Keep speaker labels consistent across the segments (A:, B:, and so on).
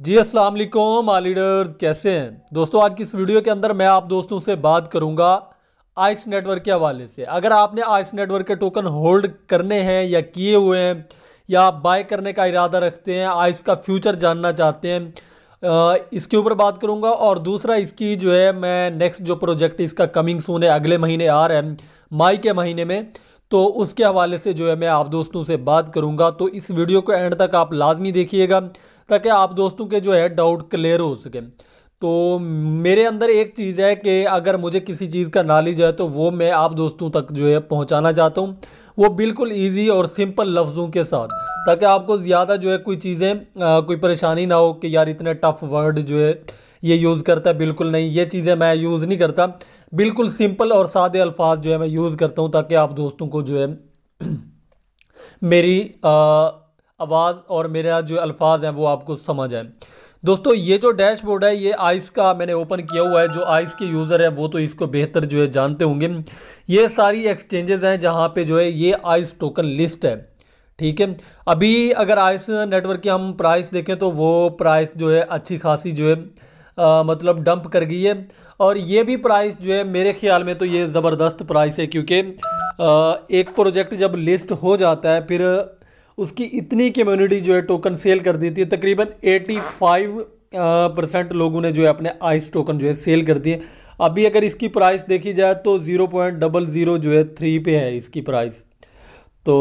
A: जी, अस्सलाम वालेकुम आ लीडर्स, कैसे हैं? दोस्तों, आज की इस वीडियो के अंदर मैं आप दोस्तों से बात करूँगा आइस नेटवर्क के हवाले से। अगर आपने आइस नेटवर्क के टोकन होल्ड करने हैं या किए हुए हैं, या आप बाय करने का इरादा रखते हैं, आइस का फ्यूचर जानना चाहते हैं इसके ऊपर बात करूँगा और दूसरा इसकी जो है, मैं नेक्स्ट जो प्रोजेक्ट इसका कमिंग सून है, अगले महीने आ रहा है, मई के महीने में तो उसके हवाले से जो है मैं आप दोस्तों से बात करूँगा। तो इस वीडियो को एंड तक आप लाजमी देखिएगा, ताकि आप दोस्तों के जो है डाउट क्लियर हो सके। तो मेरे अंदर एक चीज़ है कि अगर मुझे किसी चीज़ का नॉलेज है तो वो मैं आप दोस्तों तक जो है पहुंचाना चाहता हूँ। वो बिल्कुल इजी और सिंपल लफ्ज़ों के साथ, ताकि आपको ज़्यादा जो है कोई चीज़ें कोई परेशानी ना हो कि यार इतने टफ वर्ड जो है ये यूज़ करता है, बिल्कुल नहीं, ये चीज़ें मैं यूज़ नहीं करता। बिल्कुल सिंपल और सादे अल्फाज जो है मैं यूज़ करता हूँ ताकि आप दोस्तों को जो है मेरी आवाज़ और मेरा जो अल्फाज हैं वो आपको समझ आए। दोस्तों, ये जो डैशबोर्ड है, ये आइस का मैंने ओपन किया हुआ है, जो आइस के यूज़र है, वो तो इसको बेहतर जो है जानते होंगे। ये सारी एक्सचेंजेस हैं जहाँ पे जो है ये आइस टोकन लिस्ट है, ठीक है? अभी अगर आइस नेटवर्क की हम प्राइस देखें तो वो प्राइस जो है अच्छी खासी जो है आ, मतलब डंप कर गई है। और ये भी प्राइस जो है मेरे ख्याल में तो ये ज़बरदस्त प्राइस है क्योंकि एक प्रोजेक्ट जब लिस्ट हो जाता है फिर उसकी इतनी कम्युनिटी जो है टोकन सेल कर देती है। तकरीबन 85 परसेंट लोगों ने जो है अपने आइस टोकन जो है सेल कर दिए। अभी अगर इसकी प्राइस देखी जाए तो ज़ीरो पॉइंट डबल ज़ीरो जो है थ्री पे है इसकी प्राइस तो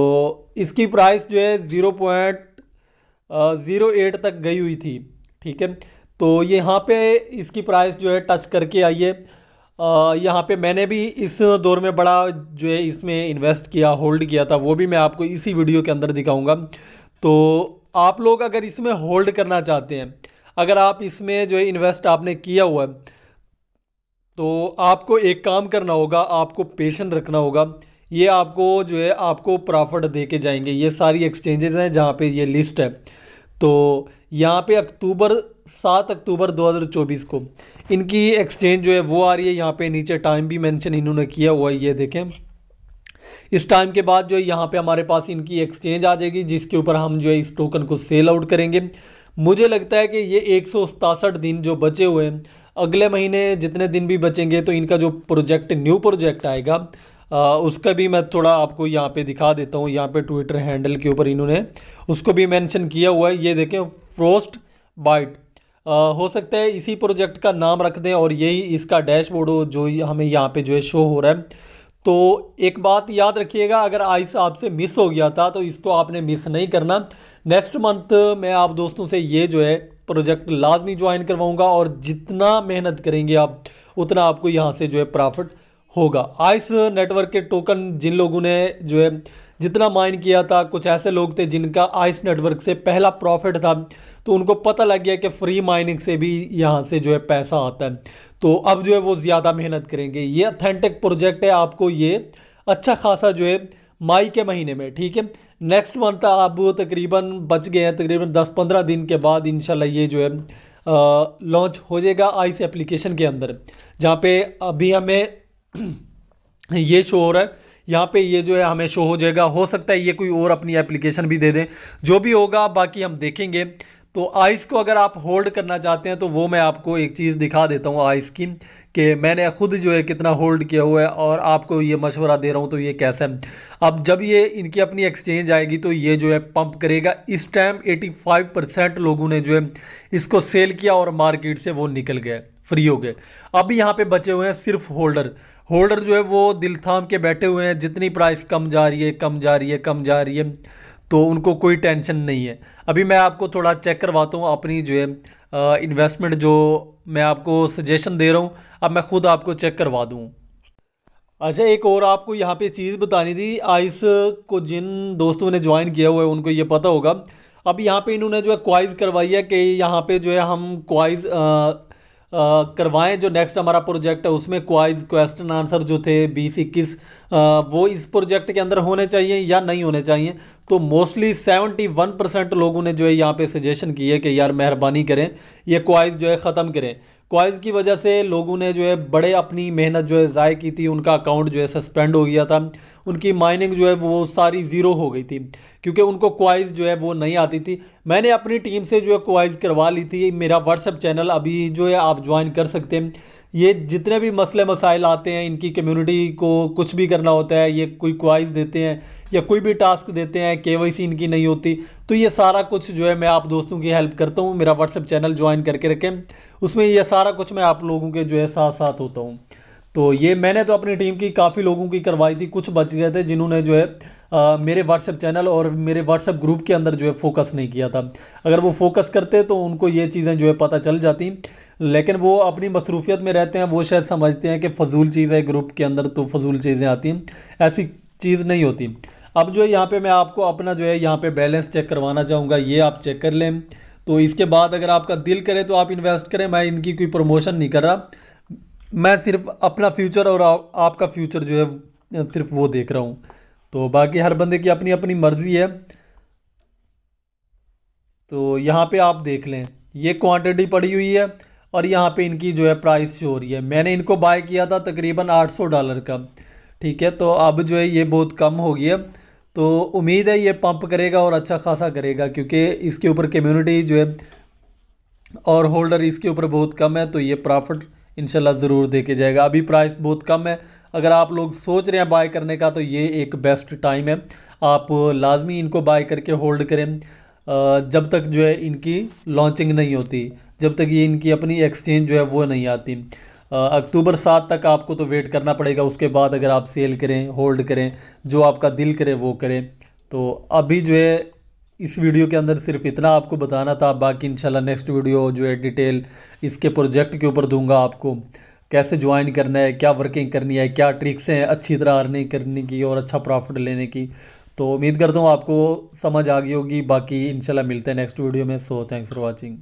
A: इसकी प्राइस जो है ज़ीरो पॉइंट ज़ीरो एट तक गई हुई थी ठीक है? तो यहाँ पे इसकी प्राइस जो है टच करके आई है। यहाँ पे मैंने भी इस दौर में बड़ा जो है इसमें इन्वेस्ट किया होल्ड किया था, वो भी मैं आपको इसी वीडियो के अंदर दिखाऊँगा। तो आप लोग अगर इसमें होल्ड करना चाहते हैं, अगर आप इसमें जो है इन्वेस्ट आपने किया हुआ है तो आपको एक काम करना होगा, आपको पेशन रखना होगा। ये आपको जो है आपको प्रॉफिट दे के जाएँगे। ये सारी एक्सचेंजेस हैं जहाँ पे ये लिस्ट है। तो यहाँ पे अक्टूबर सात अक्टूबर 2024 को। इनकी एक्सचेंज जो है वो आ रही है। यहाँ पे नीचे टाइम भी मेंशन इन्होंने किया हुआ है ये देखें। इस टाइम के बाद जो है यहाँ पे हमारे पास इनकी एक्सचेंज आ जाएगी जिसके ऊपर हम जो है इस टोकन को सेल आउट करेंगे। मुझे लगता है कि ये एक दिन जो बचे हुए हैं अगले महीने जितने दिन भी बचेंगे तो इनका जो प्रोजेक्ट न्यू प्रोजेक्ट आएगा आ, उसका भी मैं थोड़ा आपको यहाँ पे दिखा देता हूँ। यहाँ पे ट्विटर हैंडल के ऊपर इन्होंने उसको भी मेंशन किया हुआ है। ये देखें फ्रोस्ट बाइट हो सकता है इसी प्रोजेक्ट का नाम रख दें और यही इसका डैशबोर्ड हो जो हमें यहाँ पे जो है शो हो रहा है। तो एक बात याद रखिएगा, अगर आइस आपसे मिस हो गया था तो इसको आपने मिस नहीं करना। नेक्स्ट मंथ मैं आप दोस्तों से ये जो है प्रोजेक्ट लाजमी ज्वाइन करवाऊँगा और जितना मेहनत करेंगे आप, उतना आपको यहाँ से जो है प्रॉफिट होगा। आइस नेटवर्क के टोकन जिन लोगों ने जो है जितना माइन किया था, कुछ ऐसे लोग थे जिनका आइस नेटवर्क से पहला प्रॉफिट था तो उनको पता लग गया कि फ्री माइनिंग से भी यहाँ से जो है पैसा आता है। तो अब जो है वो ज़्यादा मेहनत करेंगे। ये अथेंटिक प्रोजेक्ट है आपको ये अच्छा खासा जो है मई के महीने में, ठीक है? नेक्स्ट मंथ अब तकरीबन बच गए हैं, तकरीबन 10-15 दिन के बाद इंशाल्लाह ये जो है लॉन्च हो जाएगा आइस एप्लीकेशन के अंदर, जहाँ पे अभी हमें ये शो हो रहा है। यहाँ पे ये जो है, हमें शो हो जाएगा। हो सकता है ये कोई और अपनी एप्लीकेशन भी दे दें। जो भी होगा, बाकी हम देखेंगे। तो आइस को अगर आप होल्ड करना चाहते हैं तो वो मैं आपको एक चीज़ दिखा देता हूँ आइस की, कि मैंने खुद जो है कितना होल्ड किया हुआ है, और आपको ये मशवरा दे रहा हूँ तो ये कैसा है। अब जब ये इनकी अपनी एक्सचेंज आएगी तो ये जो है पंप करेगा। इस टाइम 85 परसेंट लोगों ने जो है, इसको सेल किया और मार्केट से वो निकल गए फ्री हो गए। अब यहाँ पे बचे हुए हैं सिर्फ़ होल्डर। होल्डर जो है वो दिल थाम के बैठे हुए हैं, जितनी प्राइस कम जा रही है, कम जा रही है, कम जा रही है तो उनको कोई टेंशन नहीं है। अभी मैं आपको थोड़ा चेक करवाता हूँ अपनी जो है इन्वेस्टमेंट जो मैं आपको सजेशन दे रहा हूँ। अब मैं खुद आपको चेक करवा दूँ। अच्छा एक और आपको यहाँ पे चीज़ बतानी थी। आइस को जिन दोस्तों ने ज्वाइन किया हुआ है, उनको ये पता होगा। अब यहाँ पे इन्होंने जो है क्वाइज करवाई है कि यहाँ पे जो है हम क्वाइज करवाएँ जो नेक्स्ट हमारा प्रोजेक्ट है, उसमें क्वाइज क्वेश्चन आंसर जो थे बीस इक्कीस वो इस प्रोजेक्ट के अंदर होने चाहिए या नहीं होने चाहिए। तो मोस्टली सेवेंटी वन परसेंट लोगों ने जो है यहाँ पे सजेशन की है कि यार मेहरबानी करें, ये क्वाइज जो है ख़त्म करें। क्वाइज की वजह से लोगों ने जो है बड़े अपनी मेहनत जो है ज़ाय की थी, उनका अकाउंट जो है सस्पेंड हो गया था। उनकी माइनिंग जो है वो सारी ज़ीरो हो गई थी, क्योंकि उनको क्वाइज जो है वो नहीं आती थी। मैंने अपनी टीम से जो है क्वाइज करवा ली थी। मेरा व्हाट्सअप चैनल अभी जो है आप ज्वाइन कर सकते हैं। ये जितने भी मसले मसाइल आते हैं इनकी कम्युनिटी को कुछ भी करना होता है ये कोई क्वाइज देते हैं या कोई भी टास्क देते हैं के इनकी नहीं होती तो ये सारा कुछ जो है मैं आप दोस्तों की हेल्प करता हूँ मेरा व्हाट्सअप चैनल ज्वाइन करके रखें। उसमें ये सारा कुछ मैं आप लोगों के जो है साथ साथ होता हूँ। तो ये मैंने तो अपनी टीम की काफ़ी लोगों की करवाई थी कुछ बच गए थे जिन्होंने जो है आ, मेरे व्हाट्सएप चैनल और मेरे व्हाट्सएप ग्रुप के अंदर जो है फोकस नहीं किया था। अगर वो फोकस करते तो उनको ये चीज़ें जो है पता चल जाती। लेकिन वो अपनी मसरूफियत में रहते हैं वो शायद समझते हैं कि फ़जूल चीज़ है ग्रुप के अंदर तो फजूल चीज़ें आती हैं। ऐसी चीज़ नहीं होती। अब जो है यहाँ पे मैं आपको अपना जो है यहाँ पे बैलेंस चेक करवाना चाहूँगा ये आप चेक कर लें। तो इसके बाद अगर आपका दिल करे तो आप इन्वेस्ट करें मैं इनकी कोई प्रमोशन नहीं कर रहा। मैं सिर्फ़ अपना फ्यूचर और आ, आपका फ्यूचर जो है सिर्फ़ वो देख रहा हूँ। तो बाकी हर बंदे की अपनी अपनी मर्ज़ी है। तो यहाँ पे आप देख लें ये क्वांटिटी पड़ी हुई है। और यहाँ पे इनकी जो है प्राइस शो हो रही है। मैंने इनको बाय किया था तकरीबन 800 डॉलर का, ठीक है? तो अब जो है ये बहुत कम हो गया तो उम्मीद है ये पंप करेगा और अच्छा खासा करेगा, क्योंकि इसके ऊपर कम्युनिटी जो है और होल्डर इसके ऊपर बहुत कम है तो ये प्रॉफिट इनशाला ज़रूर दे के जाएगा। अभी प्राइस बहुत कम है। अगर आप लोग सोच रहे हैं बाय करने का तो ये एक बेस्ट टाइम है। आप लाजमी इनको बाय करके होल्ड करें। जब तक जो है इनकी लॉन्चिंग नहीं होती। जब तक ये इनकी अपनी एक्सचेंज जो है वो नहीं आती। अक्टूबर सात तक आपको तो वेट करना पड़ेगा, उसके बाद अगर आप सेल करें होल्ड करें, जो आपका दिल करे वो करें। तो अभी जो है, इस वीडियो के अंदर सिर्फ़ इतना आपको बताना था, बाकी इंशाल्लाह नेक्स्ट वीडियो जो है डिटेल इसके प्रोजेक्ट के ऊपर दूँगा आपको। कैसे ज्वाइन करना है, क्या वर्किंग करनी है, क्या ट्रिक्स हैं अच्छी तरह अर्निंग करने की और अच्छा प्रॉफिट लेने की। तो उम्मीद करता हूँ आपको समझ आ गई होगी, बाकी इंशाल्लाह मिलते हैं नेक्स्ट वीडियो में। So thanks for watching